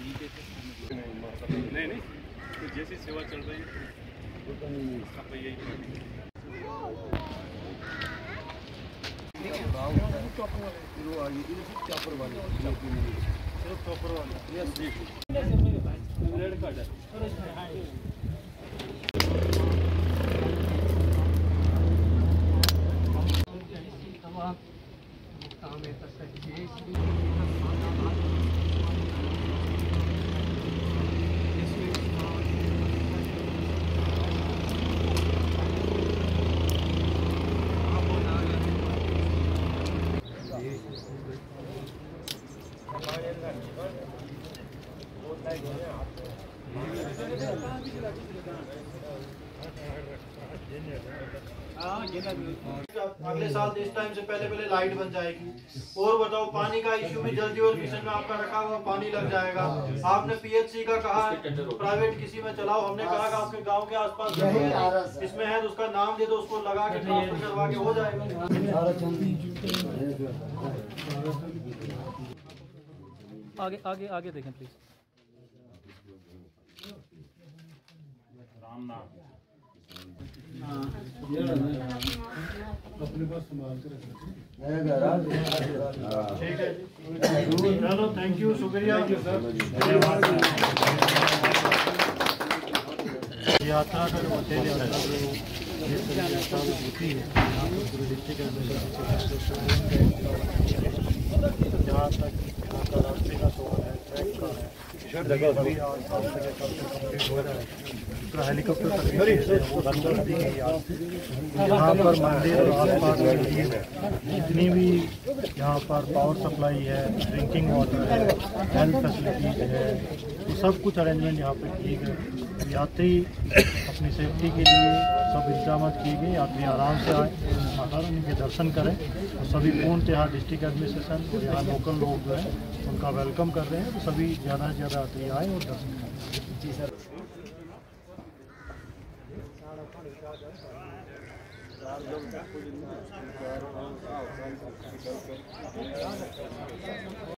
पानी के नहीं नहीं तो जैसी सेवा चल रही है सब यही सिर्फ़ टॉपर वाले रेड कार्ड है। अगले साल इस टाइम से पहले पहले लाइट बन जाएगी। और बताओ पानी का इश्यू भी जल जीवन मिशन में आपका रखा हुआ पानी लग जाएगा। आपने पीएचसी का कहा प्राइवेट किसी में चलाओ हमने कहा कि आपके गाँव के आसपास इसमें है तो उसका नाम दे दो उसको लगा के ट्रांसफ़र करवा के हो जाएगा। आगे आगे आगे देखें प्लीज़ राम नाम। ठीक है चलो थैंक यू शुक्रिया। यात्रा का जो है जिस तरह की यात्रा होती है यहाँ पर पूरे डिस्ट्रिक्ट जहाँ तक यहाँ का रास्ते का शोर है ट्रैक का है जगह भी और सब जगह कब से कंप्लीट हो रहा है हेलीकॉप्टर है यहाँ पर मंदिर और आसपास जितनी भी यहाँ पर पावर सप्लाई है ड्रिंकिंग वाटर है हेल्थ फैसिलिटीज़ है तो सब कुछ अरेंजमेंट यहाँ पर किए गए यात्री अपनी सेफ्टी के लिए सब इंतज़ाम किए गए। यात्री आराम से आए माता रानी के दर्शन करें और सभी पूर्ण यहाँ डिस्ट्रिक्ट एडमिनिस्ट्रेशन और यहाँ लोकल लोग जो हैं, उनका वेलकम कर रहे हैं। तो सभी ज़्यादा से ज़्यादा यात्री आए और दर्शन करें। जी सर।